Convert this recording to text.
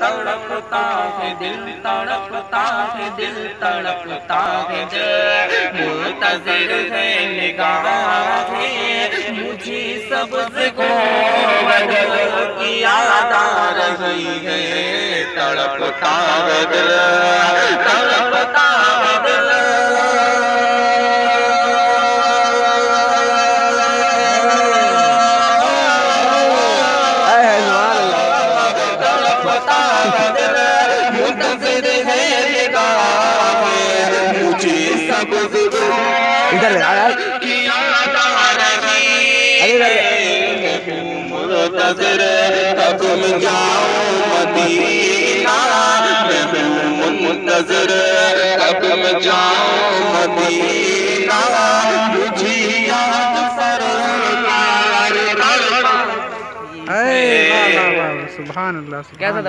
तड़पता है दिल, तड़पता है दिल, तड़पता है मुंतजर है निगाहें मुझे सबसे को की याद आ रही है। तड़पता है इधर ले, रही अरे, है मुंतजिर कब जाऊँ मदीना मैं कब जाऊँ मदीना सुभान कैसा